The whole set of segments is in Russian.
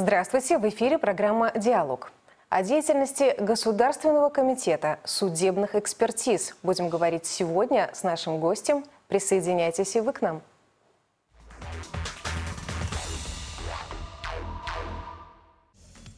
Здравствуйте, в эфире программа «Диалог». О деятельности Государственного комитета судебных экспертиз будем говорить сегодня с нашим гостем. Присоединяйтесь и вы к нам.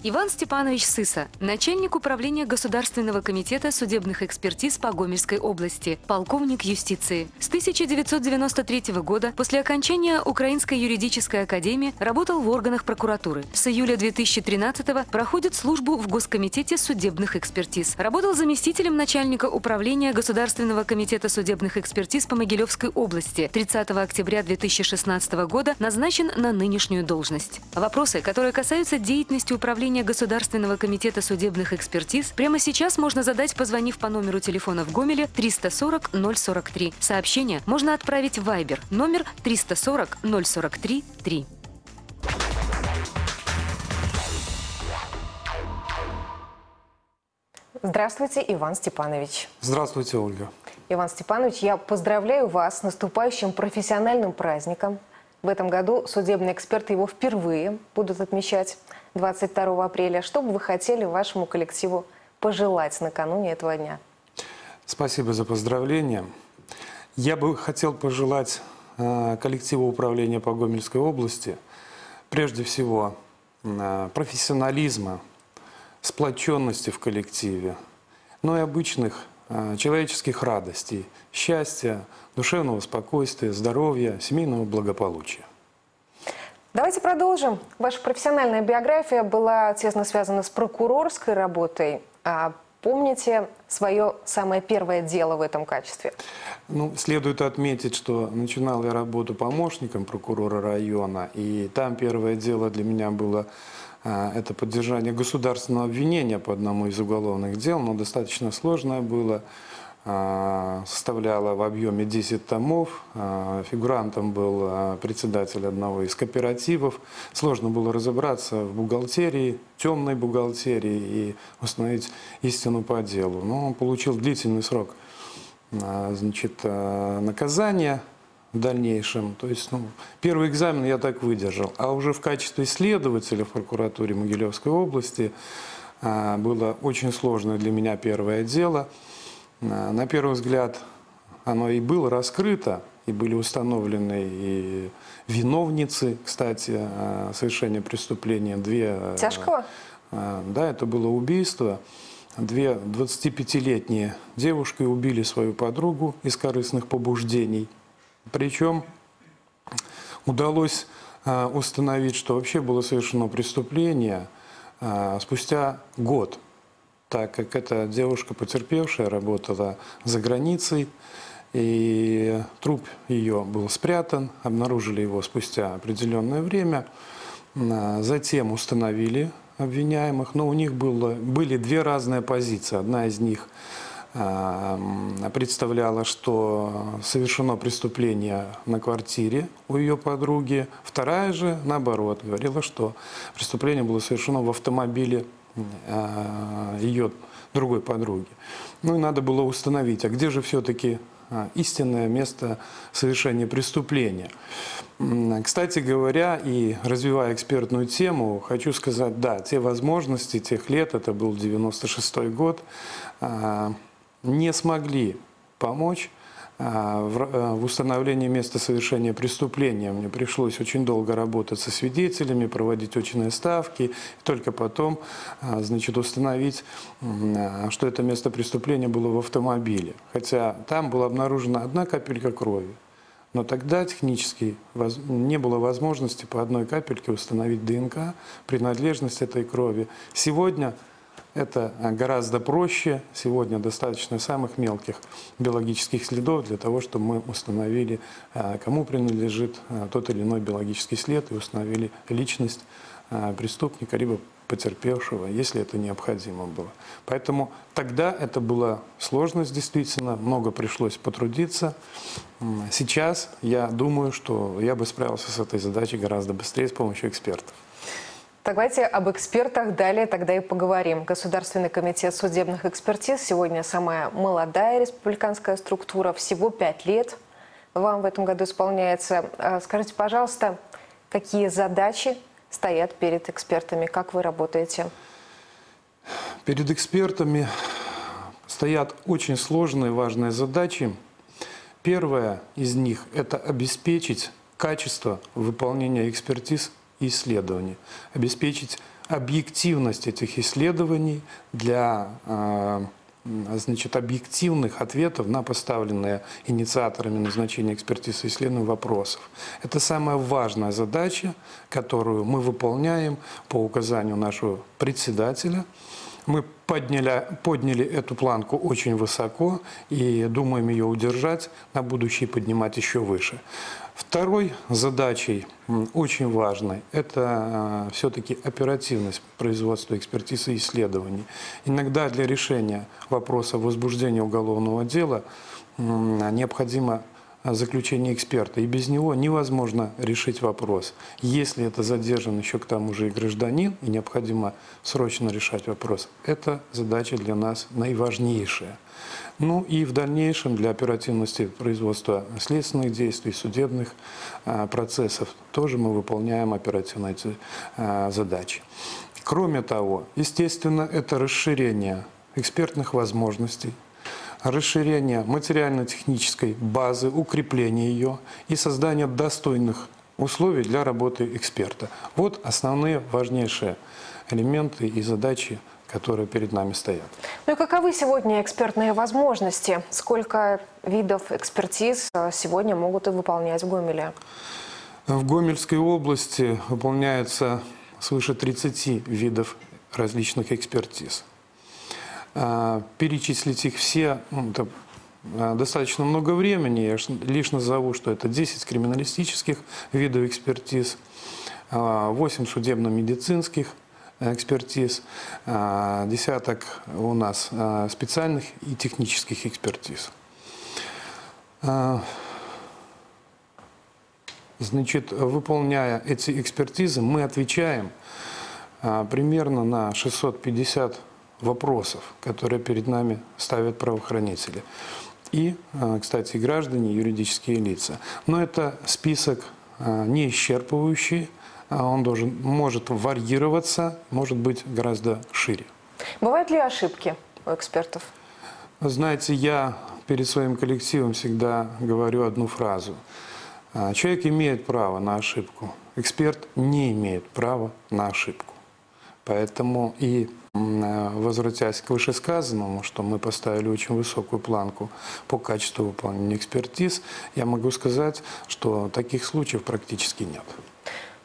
Иван Степанович Сыса, начальник управления Государственного комитета судебных экспертиз по Гомельской области, полковник юстиции. С 1993 года, после окончания Украинской юридической академии, работал в органах прокуратуры. С июля 2013 проходит службу в Госкомитете судебных экспертиз. Работал заместителем начальника управления Государственного комитета судебных экспертиз по Могилевской области. 30 октября 2016 года назначен на нынешнюю должность. Вопросы, которые касаются деятельности управления управления Государственного комитета судебных экспертиз прямо сейчас можно задать, позвонив по номеру телефона в Гомеле 340 043. Сообщение можно отправить в Viber номер 340 043 3. Здравствуйте, Иван Степанович. Здравствуйте, Ольга. Иван Степанович, я поздравляю вас с наступающим профессиональным праздником. В этом году судебные эксперты его впервые будут отмечать. 22 апреля. Что бы вы хотели вашему коллективу пожелать накануне этого дня? Спасибо за поздравления. Я бы хотел пожелать э, коллективу управления по Гомельской области прежде всего э, профессионализма, сплоченности в коллективе, но и обычных э, человеческих радостей, счастья, душевного спокойствия, здоровья, семейного благополучия. Давайте продолжим. Ваша профессиональная биография была тесно связана с прокурорской работой. А помните свое самое первое дело в этом качестве? Ну, следует отметить, что начинал я работу помощником прокурора района, и там первое дело для меня было а, это поддержание государственного обвинения по одному из уголовных дел, но достаточно сложное было. А, составляла в объеме 10 томов. А, фигурантом был а, председатель одного из кооперативов. Сложно было разобраться в бухгалтерии, темной бухгалтерии и установить истину по делу. Но он получил длительный срок значит, наказания в дальнейшем. То есть ну, первый экзамен я так выдержал. А уже в качестве следователя в прокуратуре Могилевской области было очень сложное для меня первое дело – на первый взгляд оно и было раскрыто, и были установлены и виновницы, кстати, э, совершения преступления. Две, э, Тяжкого? Э, да, это было убийство. Две 25-летние девушки убили свою подругу из корыстных побуждений. Причем удалось установить, что вообще было совершено преступление спустя год так как эта девушка потерпевшая работала за границей, и труп ее был спрятан, обнаружили его спустя определенное время, затем установили обвиняемых, но у них было, были две разные позиции. Одна из них а, представляла, что совершено преступление на квартире у ее подруги. Вторая же, наоборот, говорила, что преступление было совершено в автомобиле ее другой подруги. Ну и надо было установить, а где же все-таки а, истинное место совершения преступления. Кстати говоря, и развивая экспертную тему, хочу сказать, да, те возможности тех лет, это был 96 год, а, не смогли помочь э, в установлении места совершения преступления. Мне пришлось очень долго работать со свидетелями, проводить очные ставки, и только потом а, значит, установить, а, что это место преступления было в автомобиле. Хотя там была обнаружена одна капелька крови. Но тогда технически не было возможности по одной капельке установить ДНК, принадлежность этой крови. Сегодня это гораздо проще. Сегодня достаточно самых мелких биологических следов для того, чтобы мы установили, а, кому принадлежит а, тот или иной биологический след и установили личность преступника, либо потерпевшего, если это необходимо было. Поэтому тогда это была сложность действительно, много пришлось потрудиться. Сейчас я думаю, что я бы справился с этой задачей гораздо быстрее с помощью экспертов. Давайте об экспертах далее тогда и поговорим. Государственный комитет судебных экспертиз сегодня самая молодая республиканская структура, всего пять лет вам в этом году исполняется. А, скажите, пожалуйста, какие задачи стоят перед экспертами? Как вы работаете? Перед экспертами стоят очень сложные, важные задачи. Первая из них – это обеспечить качество выполнения экспертиз исследований, обеспечить объективность этих исследований для э, значит, объективных ответов на поставленные инициаторами назначения экспертизы исследований вопросов. Это самая важная задача, которую мы выполняем по указанию нашего председателя – мы подняли, подняли эту планку очень высоко и думаем ее удержать, на будущее поднимать еще выше. Второй задачей, очень важной, это а, все-таки оперативность производства экспертизы и исследований. Иногда для решения вопроса возбуждения уголовного дела необходимо заключение эксперта. И без него невозможно решить вопрос. Если это задержан еще к тому же и гражданин, и необходимо срочно решать вопрос, это задача для нас наиважнейшая. Ну и в дальнейшем для оперативности производства следственных действий, судебных а, процессов тоже мы выполняем оперативные а, задачи. Кроме того, естественно, это расширение экспертных возможностей, расширение материально-технической базы, укрепление ее и создание достойных условий для работы эксперта. Вот основные важнейшие элементы и задачи, которые перед нами стоят. Ну и каковы сегодня экспертные возможности? Сколько видов экспертиз э, сегодня могут и выполнять в Гомеле? В Гомельской области выполняется свыше 30 видов различных экспертиз. А, перечислить их все ну, это а, достаточно много времени. Я лишь назову, что это 10 криминалистических видов экспертиз, 8 а, судебно-медицинских экспертиз, десяток у нас специальных и технических экспертиз. Значит, выполняя эти экспертизы, мы отвечаем примерно на 650 вопросов, которые перед нами ставят правоохранители. И, а, кстати, граждане, юридические лица. Но это список а, не исчерпывающий, а он должен, может варьироваться, может быть гораздо шире. Бывают ли ошибки у экспертов? Знаете, я перед своим коллективом всегда говорю одну фразу. Человек имеет право на ошибку, эксперт не имеет права на ошибку. Поэтому и возвратясь к вышесказанному, что мы поставили очень высокую планку по качеству выполнения экспертиз, я могу сказать, что таких случаев практически нет.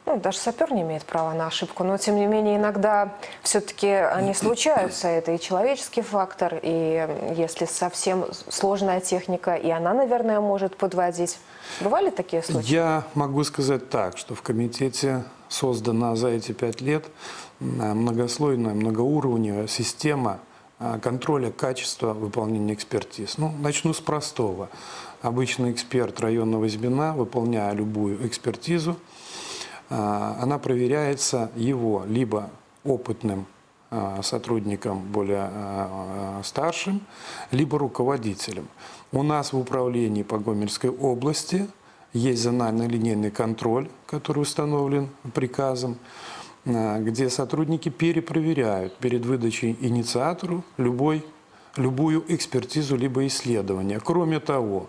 Ну, даже сапер не имеет права на ошибку, но тем не менее иногда все-таки они случаются. Это и человеческий фактор, и если совсем сложная техника, и она, наверное, может подводить. Бывали такие случаи? Я могу сказать так, что в комитете создана за эти пять лет многослойная, многоуровневая система а, контроля качества выполнения экспертиз. Ну, начну с простого. Обычный эксперт районного звена, выполняя любую экспертизу, она проверяется его либо опытным а, сотрудником более старшим, либо руководителем. У нас в управлении по Гомельской области есть зонально-линейный контроль, который установлен приказом. Где сотрудники перепроверяют перед выдачей инициатору любой, любую экспертизу либо исследование. Кроме того,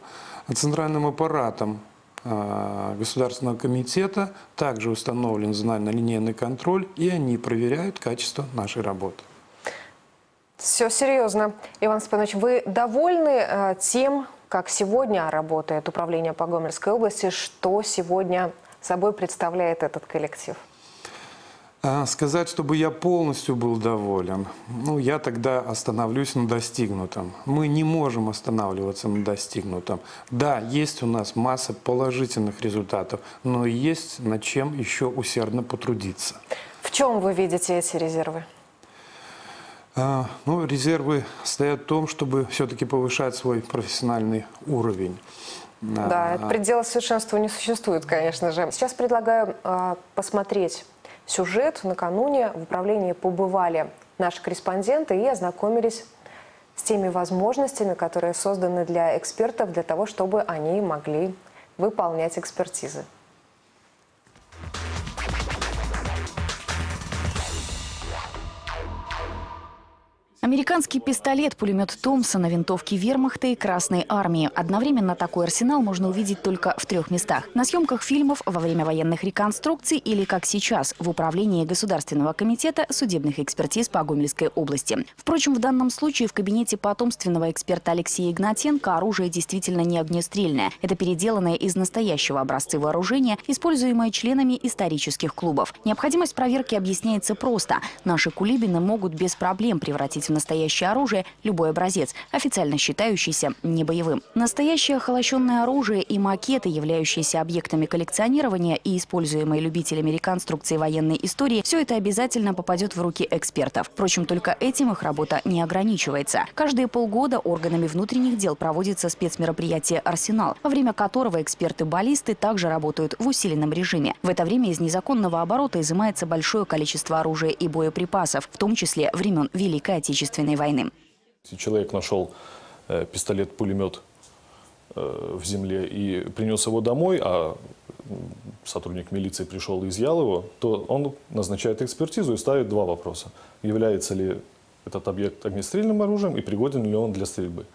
центральным аппаратом Государственного комитета также установлен зонально-линейный контроль, и они проверяют качество нашей работы. Все серьезно. Иван Степанович, вы довольны э, тем, как сегодня работает Управление по Гомельской области, что сегодня собой представляет этот коллектив? А, сказать, чтобы я полностью был доволен, ну, я тогда остановлюсь на достигнутом. Мы не можем останавливаться на достигнутом. Да, есть у нас масса положительных результатов, но есть над чем еще усердно потрудиться. В чем вы видите эти резервы? А, ну, резервы стоят в том, чтобы все-таки повышать свой профессиональный уровень. Да, предела совершенства не существует, конечно же. Сейчас предлагаю э, посмотреть сюжет. Накануне в управлении побывали наши корреспонденты и ознакомились с теми возможностями, которые созданы для экспертов, для того, чтобы они могли выполнять экспертизы. Американский пистолет, пулемет Томпсона, винтовки вермахта и Красной армии. Одновременно такой арсенал можно увидеть только в трех местах. На съемках фильмов, во время военных реконструкций или, как сейчас, в управлении Государственного комитета судебных экспертиз по Гомельской области. Впрочем, в данном случае в кабинете потомственного эксперта Алексея Игнатенко оружие действительно не огнестрельное. Это переделанное из настоящего образцы вооружения, используемое членами исторических клубов. Необходимость проверки объясняется просто. Наши кулибины могут без проблем превратить в настоящее оружие любой образец, официально считающийся небоевым. Настоящее холощенное оружие и макеты, являющиеся объектами коллекционирования и используемые любителями реконструкции военной истории, все это обязательно попадет в руки экспертов. Впрочем, только этим их работа не ограничивается. Каждые полгода органами внутренних дел проводится спецмероприятие «Арсенал», во время которого эксперты-баллисты также работают в усиленном режиме. В это время из незаконного оборота изымается большое количество оружия и боеприпасов, в том числе времен Великой Отечественной Отечественной войны. Если человек нашел э, пистолет-пулемет э, в земле и принес его домой, а сотрудник милиции пришел и изъял его, то он назначает экспертизу и ставит два вопроса. Является ли этот объект огнестрельным оружием и пригоден ли он для стрельбы.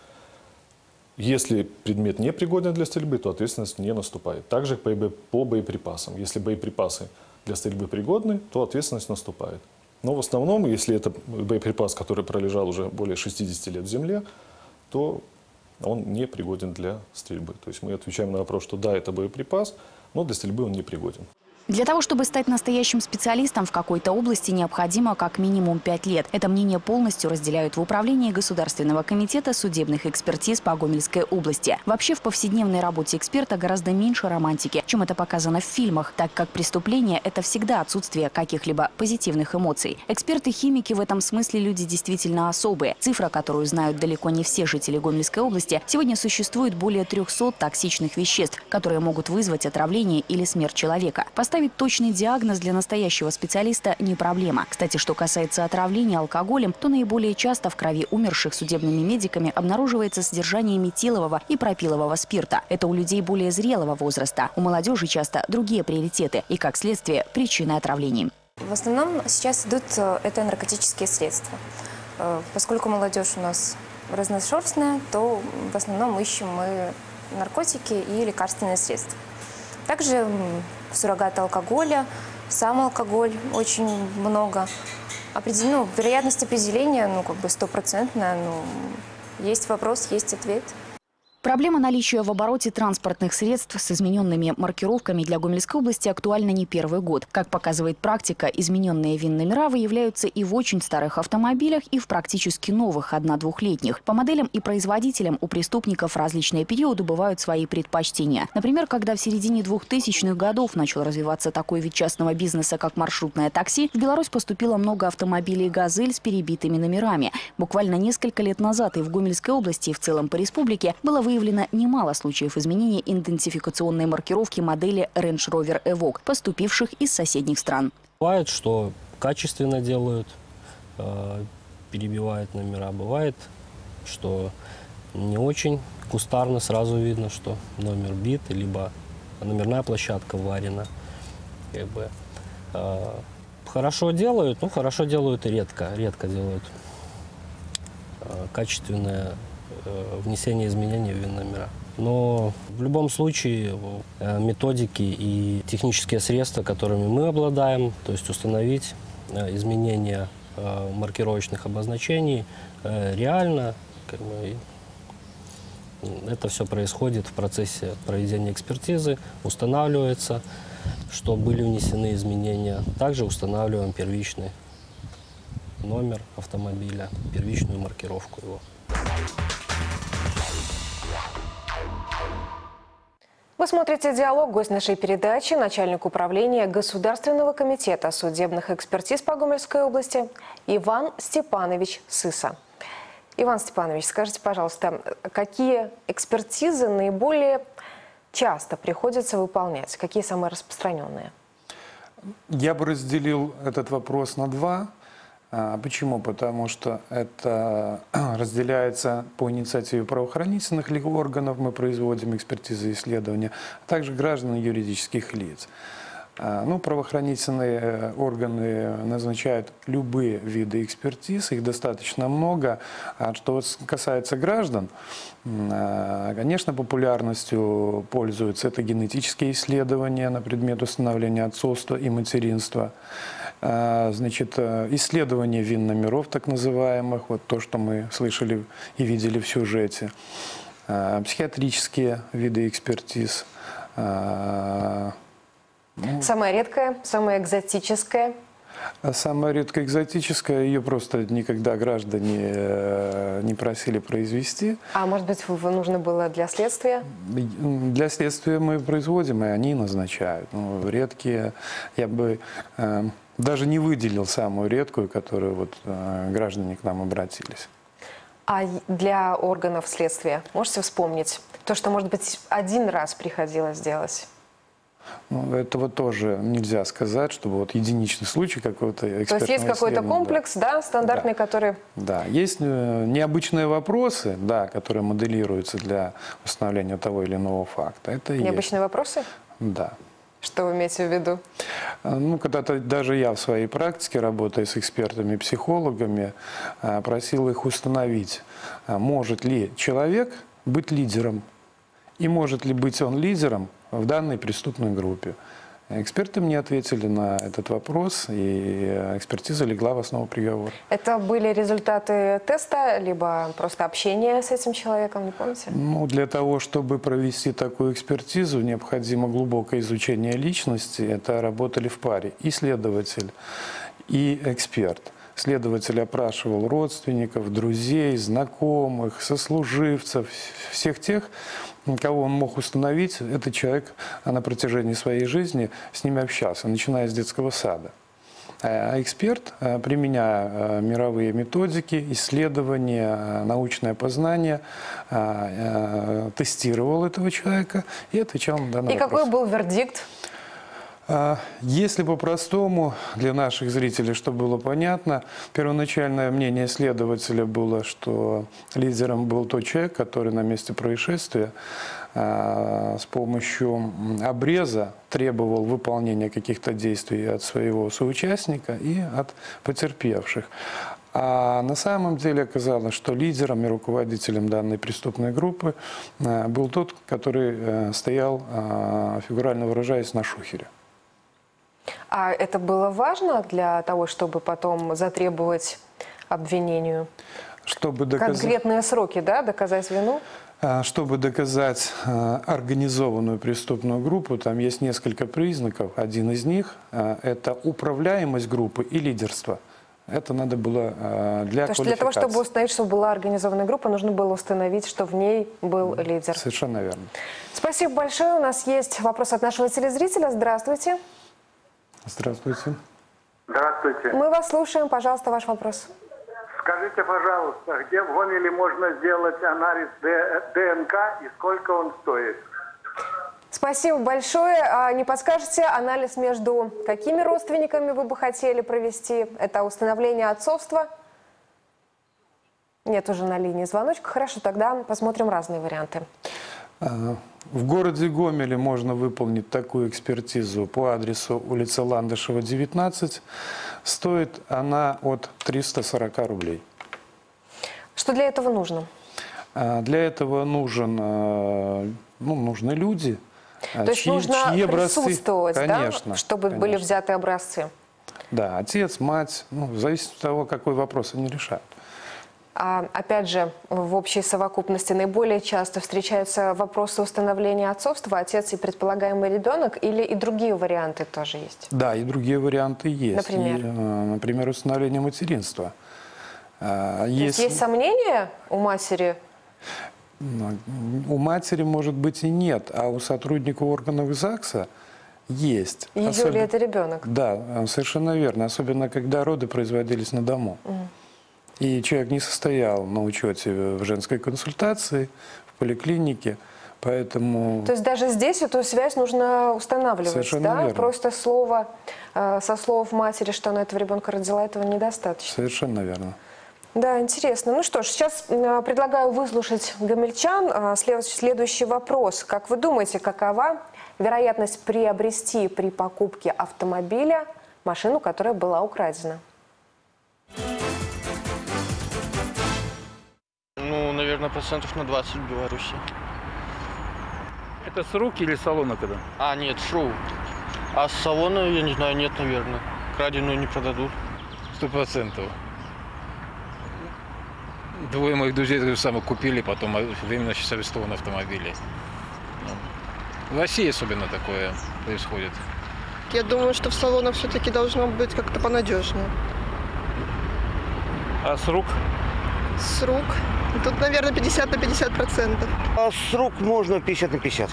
Если предмет не пригоден для стрельбы, то ответственность не наступает. Также по боеприпасам. Если боеприпасы для стрельбы пригодны, то ответственность наступает. Но в основном, если это боеприпас, который пролежал уже более 60 лет в земле, то он не пригоден для стрельбы. То есть мы отвечаем на вопрос, что да, это боеприпас, но для стрельбы он не пригоден. Для того, чтобы стать настоящим специалистом в какой-то области, необходимо как минимум пять лет. Это мнение полностью разделяют в управлении Государственного комитета судебных экспертиз по Гомельской области. Вообще в повседневной работе эксперта гораздо меньше романтики, чем это показано в фильмах, так как преступление – это всегда отсутствие каких-либо позитивных эмоций. Эксперты-химики в этом смысле люди действительно особые. Цифра, которую знают далеко не все жители Гомельской области, сегодня существует более 300 токсичных веществ, которые могут вызвать отравление или смерть человека. Поставить точный диагноз для настоящего специалиста не проблема. Кстати, что касается отравления алкоголем, то наиболее часто в крови умерших судебными медиками обнаруживается содержание метилового и пропилового спирта. Это у людей более зрелого возраста. У молодежи часто другие приоритеты и, как следствие, причины отравлений. В основном сейчас идут э, это наркотические средства. Э, поскольку молодежь у нас разношерстная, то в основном ищем мы наркотики и лекарственные средства. Также суррогат алкоголя, сам алкоголь очень много. Определено, ну, вероятность определения, ну, как бы стопроцентная, ну, есть вопрос, есть ответ. Проблема наличия в обороте транспортных средств с измененными маркировками для Гомельской области актуальна не первый год. Как показывает практика, измененные ВИН-номера выявляются и в очень старых автомобилях, и в практически новых, одна-двухлетних. По моделям и производителям у преступников различные периоды бывают свои предпочтения. Например, когда в середине 2000-х годов начал развиваться такой вид частного бизнеса, как маршрутное такси, в Беларусь поступило много автомобилей «Газель» с перебитыми номерами. Буквально несколько лет назад и в Гомельской области, и в целом по республике было выявлено немало случаев изменения идентификационной маркировки модели Range Rover Evoque, поступивших из соседних стран. Бывает, что качественно делают, э, перебивают номера. Бывает, что не очень кустарно сразу видно, что номер бит, либо номерная площадка варена. Как бы, э, хорошо делают, ну хорошо делают редко, редко делают э, качественное внесения изменений в ВИН-номера. Но в любом случае э, методики и технические средства, которыми мы обладаем, то есть установить э, изменения маркировочных обозначений реально, как бы, это все происходит в процессе проведения экспертизы, устанавливается, что были внесены изменения. Также устанавливаем первичный номер автомобиля, первичную маркировку его. Вы смотрите «Диалог». Гость нашей передачи – начальник управления Государственного комитета судебных экспертиз по Гомельской области Иван Степанович Сыса. Иван Степанович, скажите, пожалуйста, какие экспертизы наиболее часто приходится выполнять? Какие самые распространенные? Я бы разделил этот вопрос на два. А, почему? Потому что это разделяется по инициативе правоохранительных органов, мы производим экспертизы и исследования, а также граждан и юридических лиц. А, Ну, правоохранительные э, органы назначают любые виды экспертиз, их достаточно много. А что касается граждан, конечно, популярностью пользуются это генетические исследования на предмет установления отцовства и материнства. А, Значит, э, исследование вин-номеров, так называемых, вот то, что мы слышали и видели в сюжете. А, Психиатрические виды экспертиз. А, Самая редкая, самая экзотическая. а Самая редко экзотическая, ее просто никогда граждане э, не просили произвести. А может быть, нужно было для следствия? Для следствия мы производим, и они назначают. Ну, редкие, я бы э, даже не выделил самую редкую, которую вот э, граждане к нам обратились. А для органов следствия можете вспомнить то, что, может быть, один раз приходилось делать? Ну, этого тоже нельзя сказать, чтобы вот единичный случай какого-то То есть есть какой-то да. комплекс, да, стандартный, который... Да, есть э, необычные вопросы, да, которые моделируются для установления того или иного факта. Это Необычные вопросы? есть. Да. Что вы имеете в виду? А, Ну, когда-то даже я в своей практике, работая с экспертами, психологами, а, просил их установить, а, может ли человек быть лидером и может ли быть он лидером в данной преступной группе. Эксперты мне ответили на этот вопрос, и экспертиза легла в основу приговора. Это были результаты теста, либо просто общения с этим человеком, не помните? Ну, для того, чтобы провести такую экспертизу, необходимо глубокое изучение личности. Это работали в паре и следователь, и эксперт. Следователь опрашивал родственников, друзей, знакомых, сослуживцев, всех тех, кого он мог установить. Этот человек на протяжении своей жизни с ними общался, начиная с детского сада. А эксперт, э, применяя мировые методики, исследования, научное познание, тестировал этого человека и отвечал на данный И вопрос. какой был вердикт? А, Если по-простому, для наших зрителей, чтобы было понятно, первоначальное мнение следователя было, что лидером был тот человек, который на месте происшествия а, с помощью обреза требовал выполнения каких-то действий от своего соучастника и от потерпевших. А на самом деле оказалось, что лидером и руководителем данной преступной группы а, был тот, который э, стоял, фигурально выражаясь, на шухере. А это было важно для того, чтобы потом затребовать обвинению? Чтобы доказать, Конкретные сроки, да, доказать вину? а, чтобы доказать а, организованную преступную группу, там есть несколько признаков. Один из них а, – это управляемость группы и лидерство. Это надо было для То есть для того, чтобы установить, что была организованная группа, нужно было установить, что в ней был лидер. Совершенно верно. Спасибо большое. У нас есть вопрос от нашего телезрителя. Здравствуйте. Здравствуйте. Здравствуйте. Мы вас слушаем. Пожалуйста, ваш вопрос. Скажите, пожалуйста, где в Гомеле можно сделать анализ ДНК и сколько он стоит? Спасибо большое. А не подскажете, анализ между какими родственниками вы бы хотели провести? Это установление отцовства? Нет уже на линии звоночка. Хорошо, тогда посмотрим разные варианты. А, В городе Гомеле можно выполнить такую экспертизу по адресу улица Ландышева, 19. Стоит она от 340 рублей. Что для этого нужно? А, Для этого нужен, а, ну, нужны люди, То есть чьи- нужно чьи образцы- присутствовать, конечно, да, чтобы были конечно. взяты образцы. Да, отец, мать, ну, зависит от того, какой вопрос они решают. А, опять же, в общей совокупности наиболее часто встречаются вопросы установления отцовства, отец и предполагаемый ребенок, или и другие варианты тоже есть? Да, и другие варианты есть. Например? И, э, например, установление материнства. А, есть Если- есть сомнения у матери? Ну, У матери, может быть, и нет, а у сотрудника органов ЗАГСа есть. Ее Особен- ли это ребенок? Да, э, совершенно верно. Особенно, когда роды производились на дому. И человек не состоял на учете в женской консультации, в поликлинике, поэтому... То есть даже здесь эту связь нужно устанавливать, Совершенно да? верно. Просто слово, э, со слов матери, что она этого ребенка родила, этого недостаточно. Совершенно верно. Да, интересно. Ну что ж, сейчас э, предлагаю выслушать гомельчан. А, след- Следующий вопрос. Как вы думаете, какова вероятность приобрести при покупке автомобиля машину, которая была украдена? Наверное, процентов на 20 в Беларуси. Это с рук или с салона когда? А, нет, шоу. А с салона, я не знаю, нет, наверное. Краденую не продадут. Сто процентов. Двое моих друзей так же самое купили, потом временно сейчас арестованы автомобили. Ну, В России особенно такое происходит. Я думаю, что в салонах все-таки должно быть как-то понадежнее. А с рук? С рук. Тут, наверное, 50 на 50 процентов. А с рук можно 50 на 50.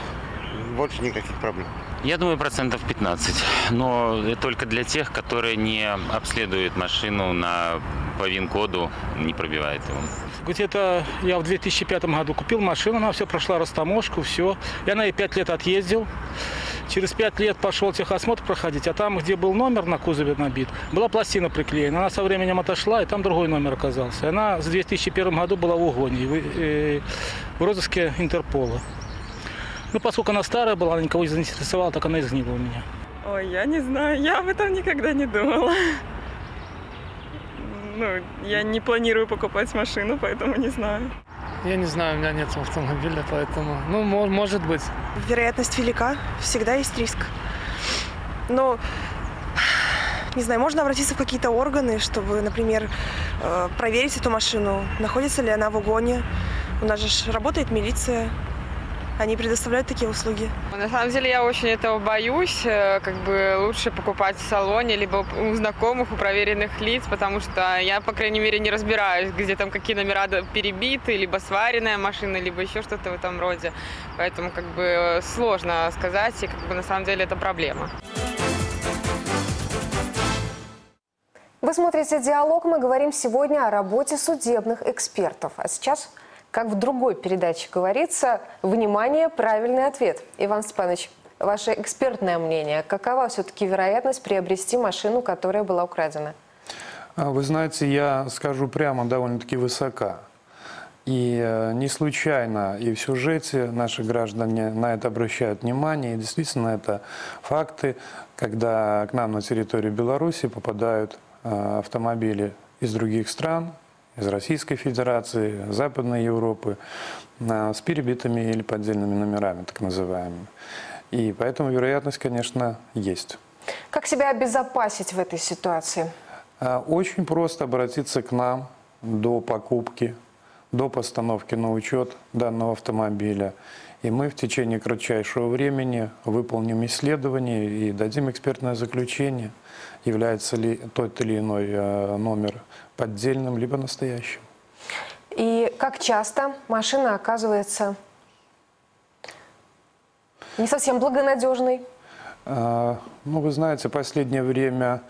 Больше никаких проблем. Я думаю, процентов 15. Но только для тех, которые не обследуют машину на по ВИН-коду, не пробивает его. Где-то я в 2005 году купил машину, она все прошла растаможку, все. Я на ней 5 лет отъездил. Через 5 лет пошел техосмотр проходить, а там, где был номер на кузове набит, была пластина приклеена. Она со временем отошла, и там другой номер оказался. Она с 2001 году была в угоне, в, э, в розыске Интерпола. Ну, поскольку она старая была, она никого не заинтересовала, так она и сгнила у меня. Ой, я не знаю, я об этом никогда не думала. Ну, я не планирую покупать машину, поэтому не знаю. Я не знаю, у меня нет автомобиля, поэтому, ну, может быть. Вероятность велика, всегда есть риск. Но, не знаю, можно обратиться в какие-то органы, чтобы, например, э, проверить эту машину, находится ли она в угоне. У нас же работает милиция, они предоставляют такие услуги. На самом деле я очень этого боюсь. Э, как бы лучше покупать в салоне, либо у знакомых, у проверенных лиц, потому что я, по крайней мере, не разбираюсь, где там какие номера перебиты, либо сваренная машина, либо еще что-то в этом роде. Поэтому как бы сложно сказать, и как бы на самом деле это проблема. Вы смотрите «Диалог». Мы говорим сегодня о работе судебных экспертов. А сейчас как в другой передаче говорится, внимание, правильный ответ. Иван Степанович, ваше экспертное мнение, какова все-таки вероятность приобрести машину, которая была украдена? А, вы знаете, я скажу прямо, довольно-таки высока. И э, не случайно и в сюжете наши граждане на это обращают внимание. И действительно, это факты, когда к нам на территорию Беларуси попадают э, автомобили из других стран, из Российской Федерации, Западной Европы с перебитыми или поддельными номерами, так называемыми. И поэтому вероятность, конечно, есть. Как себя обезопасить в этой ситуации? А, очень просто обратиться к нам до покупки, до постановки на учет данного автомобиля. И мы в течение кратчайшего времени выполним исследование и дадим экспертное заключение, является ли тот или иной э, номер поддельным, либо настоящим. И как часто машина оказывается не совсем благонадежной? А, ну, вы знаете, последнее время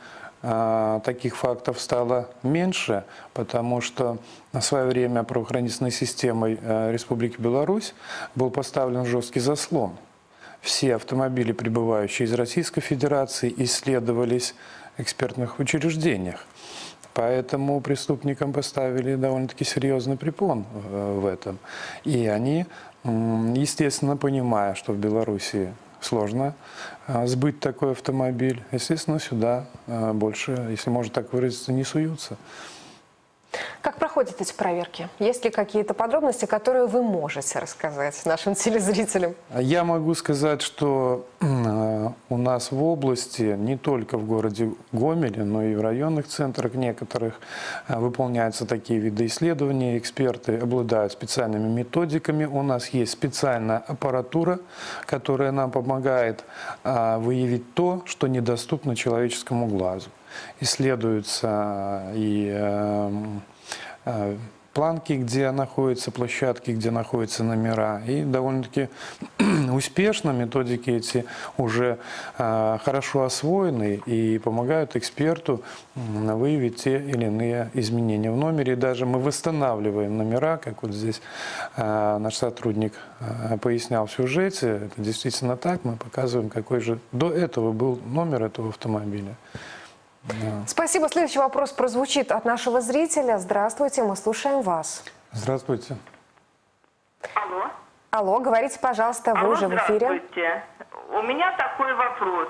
таких фактов стало меньше, потому что на свое время правоохранительной системой а, Республики Беларусь был поставлен жесткий заслон. Все автомобили, прибывающие из Российской Федерации, исследовались в экспертных учреждениях. Поэтому преступникам поставили довольно-таки серьезный препон э, в этом. И они, естественно, понимая, что в Беларуси сложно э, сбыть такой автомобиль, естественно, сюда э, больше, если можно так выразиться, не суются. Как проходят эти проверки? Есть ли какие-то подробности, которые вы можете рассказать нашим телезрителям? Я могу сказать, что у нас в области, не только в городе Гомеле, но и в районных центрах некоторых э, выполняются такие виды исследований. Эксперты обладают специальными методиками. У нас есть специальная аппаратура, которая нам помогает э, выявить то, что недоступно человеческому глазу исследуются и э, э, планки, где находятся площадки, где находятся номера. И довольно-таки успешно методики эти уже э, хорошо освоены и помогают эксперту выявить те или иные изменения в номере. И даже мы восстанавливаем номера, как вот здесь наш сотрудник пояснял в сюжете. Это действительно так. Мы показываем, какой же до этого был номер этого автомобиля. Да. Спасибо. Следующий вопрос прозвучит от нашего зрителя. Здравствуйте, мы слушаем вас. Здравствуйте. Алло. Алло, говорите, пожалуйста, вы Алло, уже в эфире. Здравствуйте. у меня такой вопрос.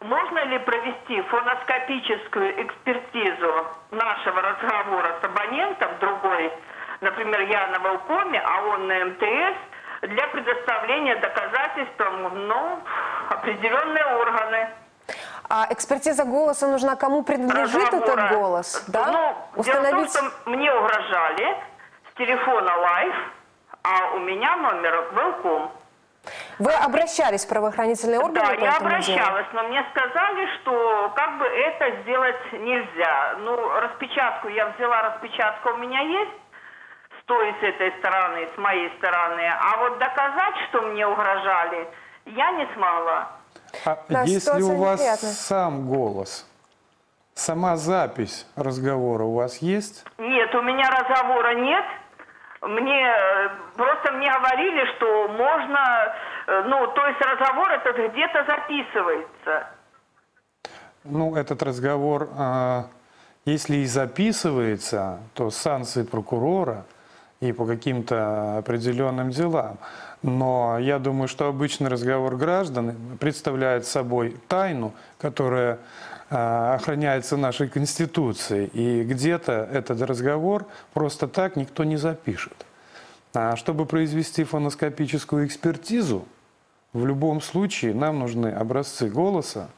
Можно ли провести фоноскопическую экспертизу нашего разговора с абонентом другой, например, я на Волкоме, а он на МТС, для предоставления доказательств, ну, определенные органы? А экспертиза голоса нужна кому принадлежит Разговора. этот голос? Да? Ну, дело в том, что мне угрожали с телефона life, а у меня номер Velcom. Вы обращались в правоохранительные органы Да, по я этому делу? обращалась, но мне сказали, что как бы это сделать нельзя. Ну, распечатку я взяла, распечатка у меня есть, с той, с этой стороны, с моей стороны. А вот доказать, что мне угрожали, я не смогла. А Да, если у вас неприятная. сам голос, сама запись разговора у вас есть? Нет, у меня разговора нет. Мне э, просто мне говорили, что можно, э, ну, то есть разговор этот где-то записывается. Ну, этот разговор, а, если и записывается, то с санкцией прокурора и по каким-то определенным делам. Но я думаю, что обычный разговор граждан представляет собой тайну, которая а, охраняется нашей Конституцией. И где-то этот разговор просто так никто не запишет. А чтобы произвести фоноскопическую экспертизу, в любом случае нам нужны образцы голоса,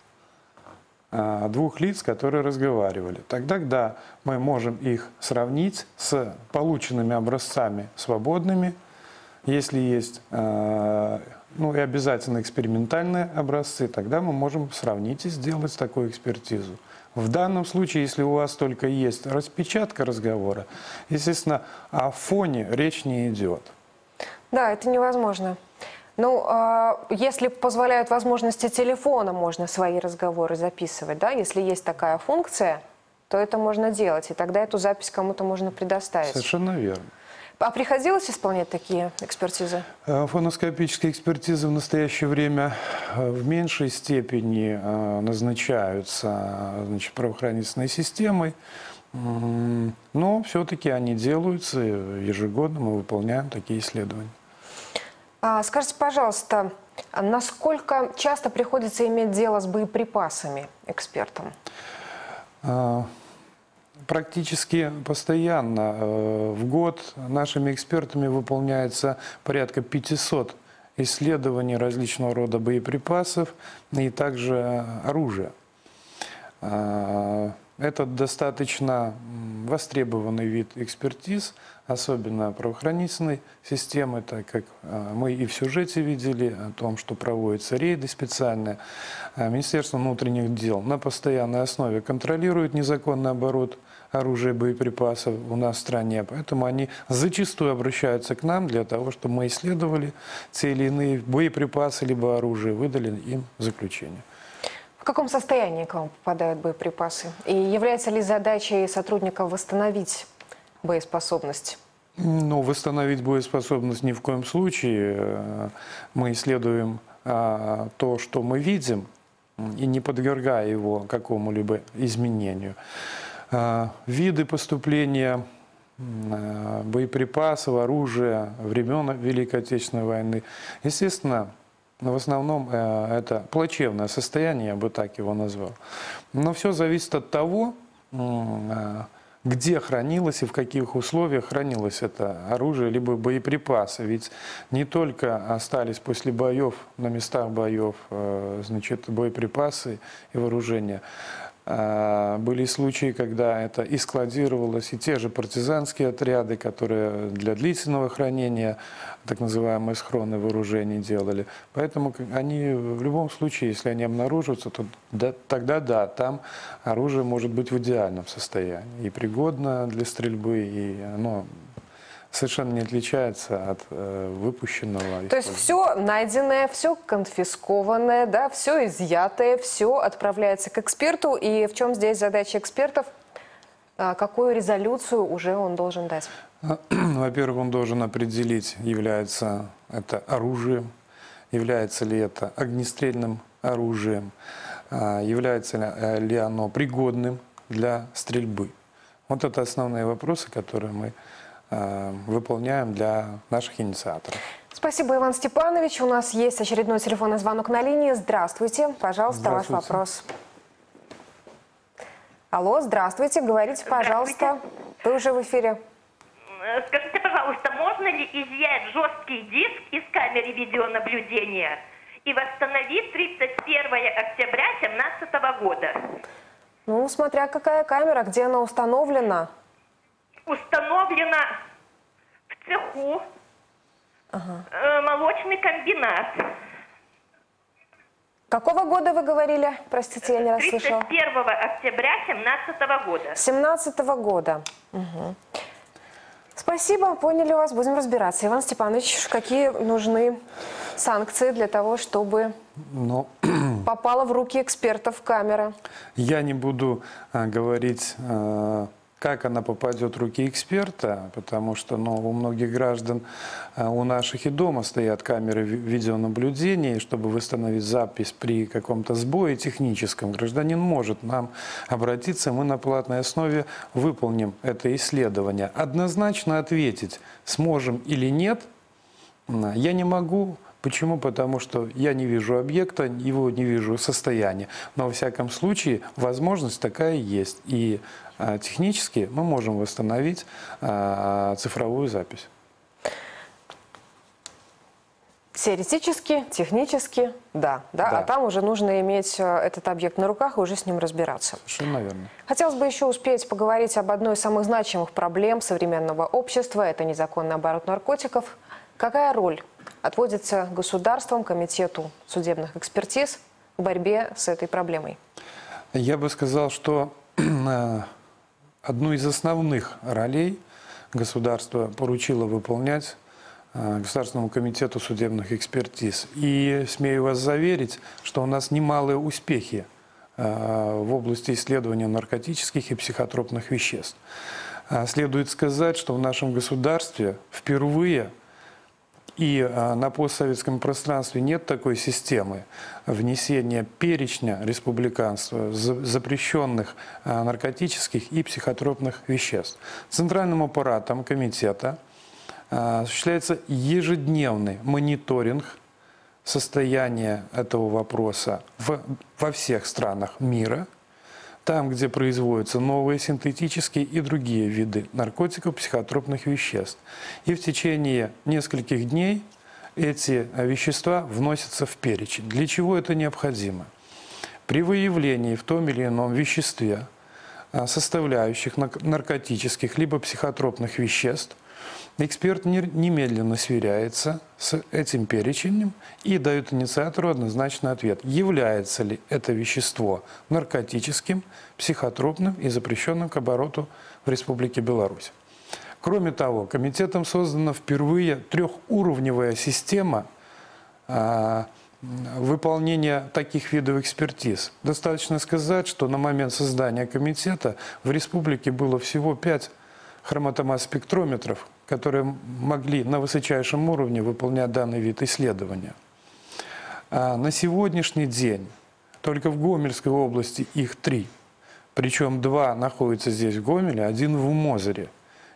двух лиц, которые разговаривали. Тогда, да, мы можем их сравнить с полученными образцами свободными, если есть а, ну, и обязательно экспериментальные образцы, тогда мы можем сравнить и сделать такую экспертизу. В данном случае, если у вас только есть распечатка разговора, естественно, о фоне речь не идет. Да, это невозможно. Ну, а, если позволяют возможности телефона, можно свои разговоры записывать, да? Если есть такая функция, то это можно делать, и тогда эту запись кому-то можно предоставить. Совершенно верно. А приходилось исполнять такие экспертизы? Э, Фоноскопические экспертизы в настоящее время э, в меньшей степени э, назначаются значит, правоохранительной системой, но все-таки они делаются ежегодно, мы выполняем такие исследования. А, скажите, пожалуйста, насколько часто приходится иметь дело с боеприпасами экспертам? А, Практически постоянно э, в год нашими экспертами выполняется порядка 500 исследований различного рода боеприпасов и также оружия. А, Это достаточно востребованный вид экспертиз, особенно правоохранительной системы, так как а, мы и в сюжете видели о том, что проводятся рейды специальные. А Министерство внутренних дел на постоянной основе контролирует незаконный оборот оружия и боеприпасов у нас в стране. Поэтому они зачастую обращаются к нам для того, чтобы мы исследовали те или иные боеприпасы либо оружие, выдали им заключение. В каком состоянии к вам попадают боеприпасы? И является ли задачей сотрудников восстановить боеспособность? Ну, восстановить боеспособность ни в коем случае. Э, Мы исследуем а, то, что мы видим, и не подвергая его какому-либо изменению. А, Виды поступления боеприпасов, оружия времен Великой Отечественной войны, естественно, но в основном э, это плачевное состояние, я бы так его назвал. Но все зависит от того, э, где хранилось и в каких условиях хранилось это оружие либо боеприпасы. Ведь не только остались после боев, на местах боев, э, значит, боеприпасы и вооружение. А, Были случаи, когда это и складировалось, и те же партизанские отряды, которые для длительного хранения, так называемые схроны вооружений делали. Поэтому они в любом случае, если они обнаружатся, то да- тогда да, там оружие может быть в идеальном состоянии. И пригодно для стрельбы, и оно совершенно не отличается от э, выпущенного. То есть все найденное, все конфискованное, да, все изъятое, все отправляется к эксперту. И в чем здесь задача экспертов? А, Какую резолюцию уже он должен дать? Во-первых, он должен определить, является это оружием, является ли это огнестрельным оружием, а, является ли, э, ли оно пригодным для стрельбы. Вот это основные вопросы, которые мы выполняем для наших инициаторов. Спасибо, Иван Степанович. У нас есть очередной телефонный звонок на линии. Здравствуйте. Пожалуйста, ваш Здравствуйте. вопрос. Алло, здравствуйте. Говорите, пожалуйста. Вы уже в эфире. Э, Скажите, пожалуйста, можно ли изъять жесткий диск из камеры видеонаблюдения и восстановить 31 октября 2017 года? Ну, смотря какая камера, где она установлена. Установлено в цеху Ага. э, молочный комбинат. Какого года вы говорили? Простите, я не расслышала. 31 октября 2017 года. 17 года. Мгм. Спасибо, поняли вас, будем разбираться. Иван Степанович, какие нужны санкции для того, чтобы Но попала в руки экспертов камера? Я не буду а, говорить, а, как она попадет в руки эксперта, потому что ну, у многих граждан, а, у наших и дома стоят камеры ви- видеонаблюдения, чтобы восстановить запись при каком-то сбое техническом, гражданин может нам обратиться, мы на платной основе выполним это исследование. Однозначно ответить, сможем или нет, М, Я не могу. Почему? Потому что я не вижу объекта, его не вижу состояния. Но во всяком случае возможность такая есть. И технически мы можем восстановить а, цифровую запись. Теоретически, технически, да, да, Да. а там уже нужно иметь э, этот объект на руках и уже с ним разбираться. Совершенно верно. Хотелось бы еще успеть поговорить об одной из самых значимых проблем современного общества – это незаконный оборот наркотиков. Какая роль отводится государством, комитету судебных экспертиз в борьбе с этой проблемой? Я бы сказал, что э, одну из основных ролей государство поручило выполнять э, Государственному комитету судебных экспертиз. И смею вас заверить, что у нас немалые успехи э, в области исследования наркотических и психотропных веществ. А Следует сказать, что в нашем государстве впервые и а, на постсоветском пространстве нет такой системы внесения перечня республиканства за- запрещенных а, наркотических и психотропных веществ. Центральным аппаратом комитета а, осуществляется ежедневный мониторинг состояния этого вопроса во всех странах мира, там, где производятся новые синтетические и другие виды наркотиков, психотропных веществ. И в течение нескольких дней эти вещества вносятся в перечень. Для чего это необходимо? При выявлении в том или ином веществе а, составляющих наркотических либо психотропных веществ, эксперт не- немедленно сверяется с этим перечнем и дает инициатору однозначный ответ, является ли это вещество наркотическим, психотропным и запрещенным к обороту в Республике Беларусь. Кроме того, комитетом создана впервые трехуровневая система а, выполнения таких видов экспертиз. Достаточно сказать, что на момент создания комитета в республике было всего пять хроматомасс-спектрометров, которые могли на высочайшем уровне выполнять данный вид исследования. А на сегодняшний день только в Гомельской области их три. Причем два находятся здесь, в Гомеле, один в Мозыре.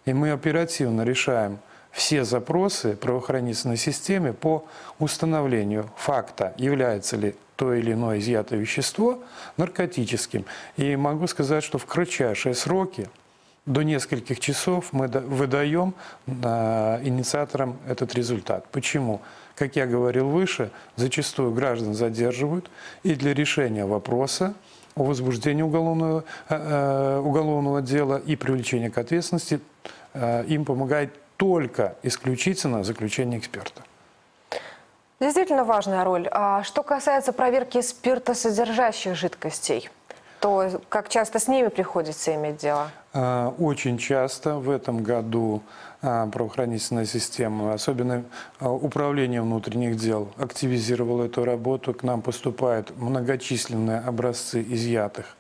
И мы оперативно решаем все запросы правоохранительной системе по установлению факта, является ли то или иное изъятое вещество наркотическим. И могу сказать, что в кратчайшие сроки, до нескольких часов, мы да- выдаем а, инициаторам этот результат. Почему? Как я говорил выше, зачастую граждан задерживают, и для решения вопроса о возбуждении уголовного, э, э, уголовного дела и привлечения к ответственности им помогает только исключительно заключение эксперта. Действительно важная роль. А что касается проверки спиртосодержащих жидкостей, то как часто с ними приходится иметь дело? А, Очень часто в этом году а, правоохранительная система, особенно а, управление внутренних дел, активизировало эту работу. К нам поступают многочисленные образцы изъятых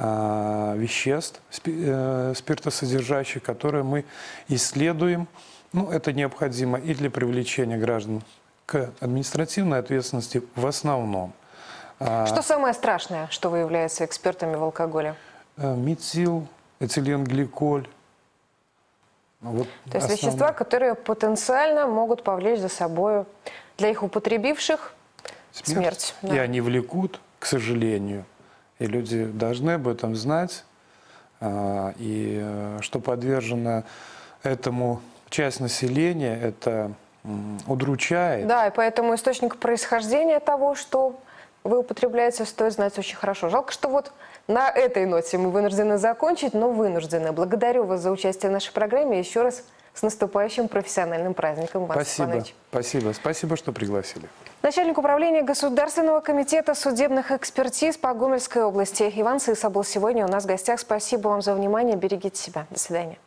веществ э, спиртосодержащих, которые мы исследуем. Ну, это необходимо и для привлечения граждан к административной ответственности в основном. Что самое страшное, что выявляется экспертами в алкоголе? э, метил, этиленгликоль, Ну, вот То есть вещества, которые потенциально могут повлечь за собой для их употребивших смерть. да. И они влекут, к сожалению. И люди должны об этом знать. А, И э, что подвержена этому часть населения, это удручает. Да, и поэтому источник происхождения того, что вы употребляете, стоит знать очень хорошо. Жалко, что вот на этой ноте мы вынуждены закончить, но вынуждены. Благодарю вас за участие в нашей программе. Еще раз с наступающим профессиональным праздником, Иван Спасибо. Степанович. Спасибо. Спасибо, что пригласили. Начальник управления Государственного комитета судебных экспертиз по Гомельской области Иван Сыса был сегодня у нас в гостях. Спасибо вам за внимание. Берегите себя. До свидания.